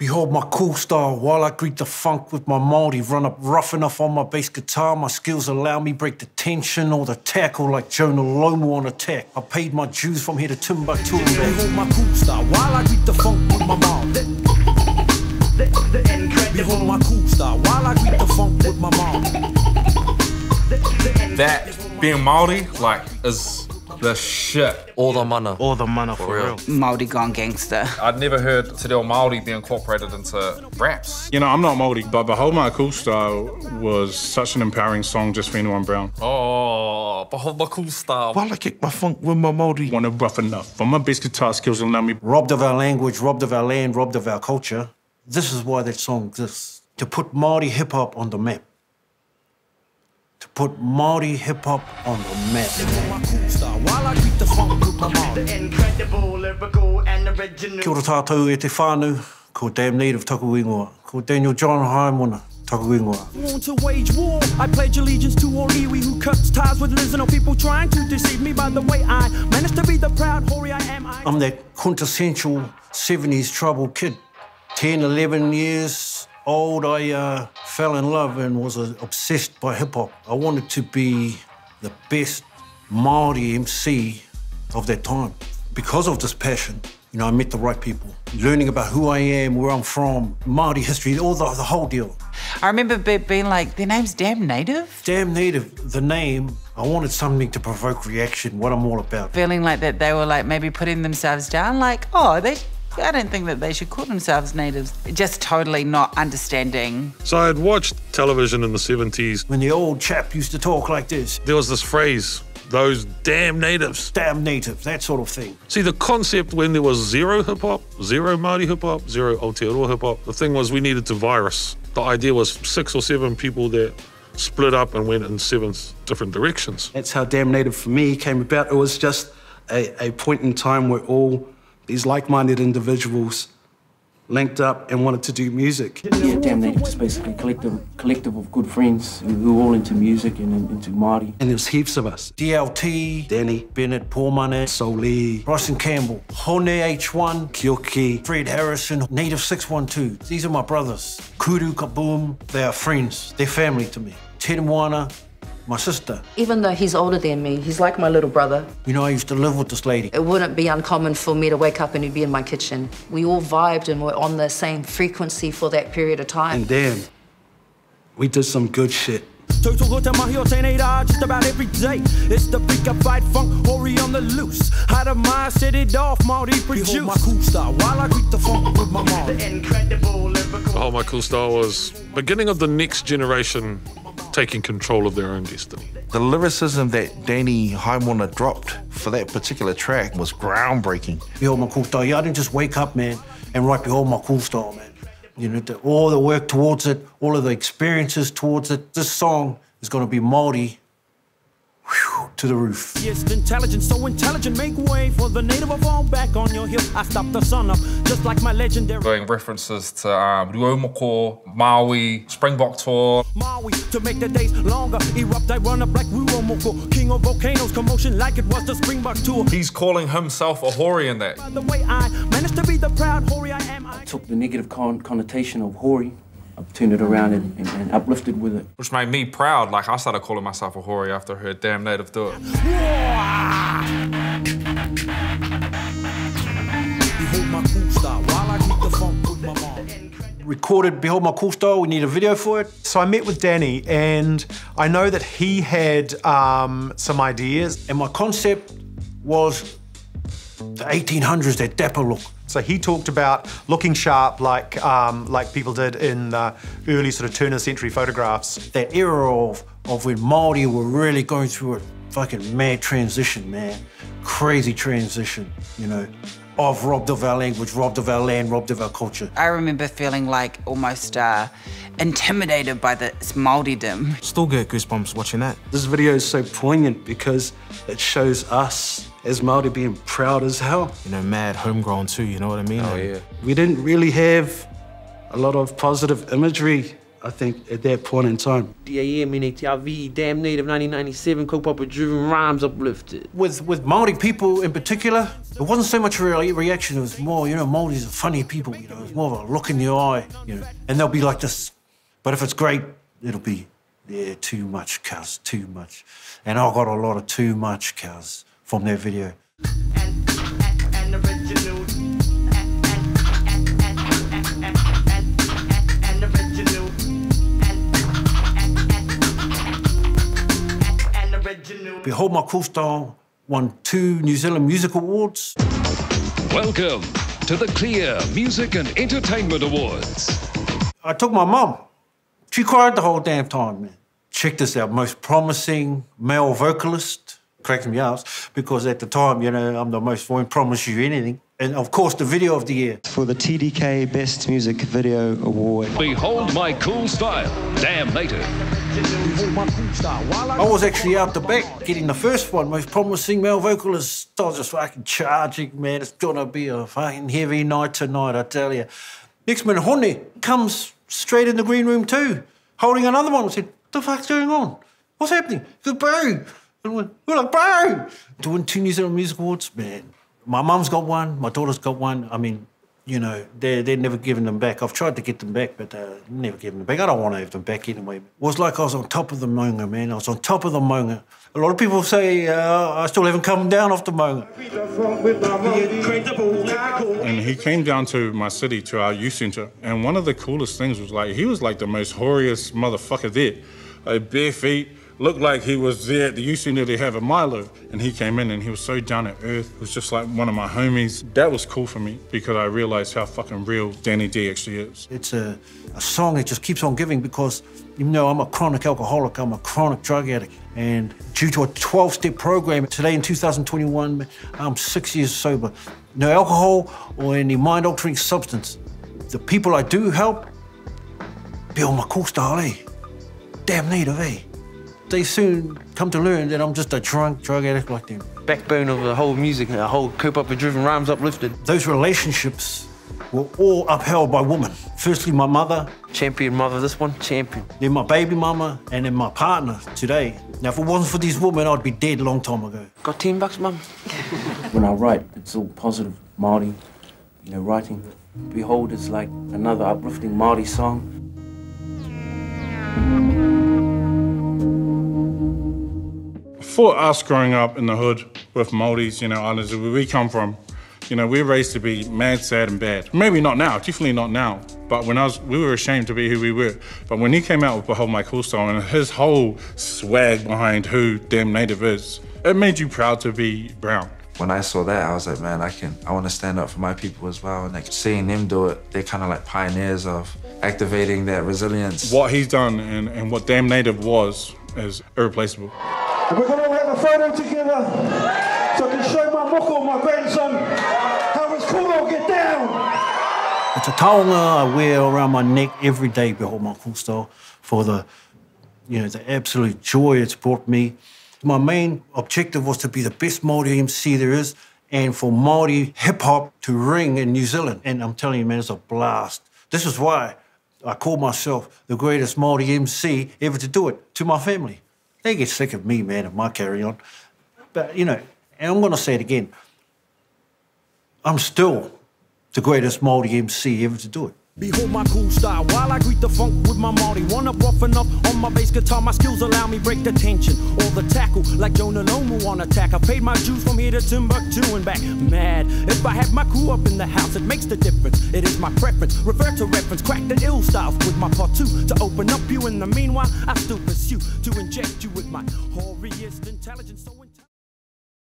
Behold my cool style while I greet the funk with my Māori. Run up rough enough on my bass guitar. My skills allow me break the tension or the tackle like Jonah Lomu on attack. I paid my dues from here to Timbuktu. Behold my cool style while I greet the funk with my Māori. Behold my cool style while I greet the funk with my Māori. That being Maori, like, is the shit. All the mana. All the mana for, real. Māori gone gangster. I'd never heard Te Reo Māori be incorporated into raps. You know, I'm not Māori, but Behold My Kool Style was such an empowering song just for anyone brown. Oh, behold my cool style. While I kick my funk with my Māori. Want to rough enough. For my bass guitar skills allow me. Robbed of our language, robbed of our land, robbed of our culture. This is why that song exists. To put Māori hip hop on the map. To put Māori hip hop on the map. Kia ora tātou e te whānau, ko Damn Native taku ingoa. Ko Daniel John Haimona taku ingoa. Want to wage war. I pledge allegiance to all iwi who cuts ties with Lizano people trying to deceive me by the way I managed to be the proud Hori I am. I I'm that quintessential 70s trouble kid. 10, 11 years old, I uh, fell in love and was uh, obsessed by hip hop. I wanted to be the best Māori MC of that time. Because of this passion, you know, I met the right people. Learning about who I am, where I'm from, Māori history, all the, the whole deal. I remember be- being like, their name's Dam Native. Dam Native, the name, I wanted something to provoke reaction, what I'm all about. Feeling like that they were like maybe putting themselves down, like, oh, they. I don't think that they should call themselves natives. Just totally not understanding. So I had watched television in the 70s. When the old chap used to talk like this, There was this phrase, those damn natives. damn natives, that sort of thing. See, the concept when there was zero hip hop, zero Māori hip hop, zero Aotearoa hip hop, the thing was we needed to virus. The idea was six or seven people that split up and went in seven different directions. That's how Dam Native for me came about. It was just a, a point in time where all these like-minded individuals linked up and wanted to do music. Yeah, Dam Native is basically a collective, collective of good friends who, were all into music and into Māori. And there's heaps of us. DLT, Danny, Bennett, Pomana, Soli, Bryson Campbell, Hone H1, Kyoki, Fred Harrison, Native 612. These are my brothers. Kuru, Kaboom, they are friends. They're family to me. Teremoana, my sister. Even though he's older than me, he's like my little brother. You know, I used to live with this lady. It wouldn't be uncommon for me to wake up and he'd be in my kitchen. We all vibed and were on the same frequency for that period of time. and damn, we did some good shit. Total go to my heel, just about every day. It's the freak of fight funk, Hori on the loose. Out of my set it off, Māori produce. Behold my cool style while I greet the funk with my Māori. Incredible, lyrical. Oh, my cool style was beginning of the next generation taking control of their own destiny. The lyricism that Danny Haimona dropped for that particular track was groundbreaking. Behold my cool style. Yeah, I didn't just wake up, man, and write Behold my cool style, man. You know, the, all the work towards it, all of the experiences towards it. This song is going to be Māori whew, to the roof. Yes, intelligent, so intelligent, make way for the native of all back on your hill. I stop the sun up, just like my legendary Doing references to um, Rūaumoko, Maui, Springbok Tour. Maui to make the days longer. Erupt, I run up like Rūaumoko, king of volcanoes, commotion like it was the Springbok tour. He's calling himself a Hori in that. By the way, I managed to be the proud Hori I am. I Took the negative con- connotation of Hori, I've turned it around and, and, and uplifted with it. Which made me proud. Like, I started calling myself a Hori after I heard Dam Native do it. Behold my cool style while I keep the funk with my mom. Recorded Behold My Kool Style. We need a video for it. So I met with Danny, and I know that he had um, some ideas. And my concept was the 1800s, that dapper look. So he talked about looking sharp, like um, like people did in the early sort of turn of the century photographs. That era of, of when Māori were really going through a fucking mad transition, man. Crazy transition, you know. Of robbed of our language, robbed of our land, robbed of our culture. I remember feeling like almost uh, intimidated by this Māoridom. Still get goosebumps watching that. This video is so poignant because it shows us as Māori being proud as hell. You know, mad homegrown too, you know what I mean? Oh, yeah. We didn't really have a lot of positive imagery I think, at that point in time. DAM, NATIV, Dam Native 1997, Kaupapa Driven Rhymes Uplifted. With with Maori people in particular, it wasn't so much a re- reaction. It was more, you know, Maoris are funny people. You know, it's more of a look in the eye. You know, and they'll be like this. But if it's great, it'll be yeah, too much cuz, too much. And I got a lot of too much cuz from that video. Behold My Kool Style won two New Zealand Music Awards. Welcome to the Clear Music and Entertainment Awards. I took my mum. She cried the whole damn time, man. Check this out, most promising male vocalist. Cracks me up because at the time, you know, I'm the most, won't promise you anything. And of course, the video of the year. For the TDK Best Music Video Award. Behold my cool style. Dam native. I was actually out the back getting the first one, most promising male vocalist. I was just fucking charging, man. It's gonna be a fucking heavy night tonight, I tell you. Next minute, Hone comes straight in the green room too, holding another one. I said, What the fuck's going on? What's happening? He goes, bro. And we're we're like, bro. doing two New Zealand Music Awards, man. My mum's got one, my daughter's got one. I mean, you know, they're, they're never giving them back. I've tried to get them back, but uh, never giving them back. I don't want to have them back anyway. It was like I was on top of the maunga, man. I was on top of the maunga. A lot of people say uh, I still haven't come down off the maunga. And he came down to my city, to our youth center, and one of the coolest things was like he was like the most hoariest motherfucker there. Like bare feet, looked like he was there at the youth to have a Milo. And he came in and he was so down to earth. It was just like one of my homies. That was cool for me because I realized how fucking real Danny D actually is. It's a, a song that just keeps on giving because even though I'm a chronic alcoholic, I'm a chronic drug addict. And due to a 12 step program, today in 2021, I'm six years sober. No alcohol or any mind altering substance. The people I do help, build my cool style, eh? Dam native, eh? They soon come to learn that I'm just a drunk drug addict like them. Backbone of the whole music, the whole Kaupapa Driven Rhymes Uplifted. Those relationships were all upheld by women. Firstly, my mother. Champion mother, this one, champion. Then my baby mama, and then my partner today. Now, if it wasn't for these women, I'd be dead a long time ago. Got 10 bucks, mum? When I write, it's all positive Māori, you know, writing. Behold is like another uplifting Māori song. For us growing up in the hood with Māoris, you know, islands where we come from, you know, we're raised to be mad, sad, and bad. Maybe not now, definitely not now. But when I was, we were ashamed to be who we were. But when he came out with Behold My Kool Style and his whole swag behind who Dam Native is, it made you proud to be brown. When I saw that, I was like, man, I can, I want to stand up for my people as well. And like seeing them do it, they're kind of like pioneers of activating that resilience. What he's done and, and what Dam Native was is irreplaceable. Photo together so I can show my moko, my grandson, how it's cool to get down. It's a taonga I wear around my neck every day, behold my style, for the, you know, the absolute joy it's brought me. My main objective was to be the best Māori MC there is, and for Māori hip hop to ring in New Zealand. And I'm telling you, man, it's a blast. This is why I call myself the greatest Māori MC ever to do it to my family. They get sick of me, man, and my carry on. But, you know, and I'm going to say it again. I'm still the greatest Māori MC ever to do it. Behold my cool style while I greet the funk with my Marty. Wanna rough enough on my bass guitar, my skills allow me break the tension or the tackle like Jonah Lomu on attack. I paid my dues from here to Timbuktu and back. Mad if I have my crew up in the house, it makes the difference. It is my preference. Refer to reference, crack the ill styles with my part two to open up you. In the meanwhile, I still pursue to inject you with my hoariest intelligence. So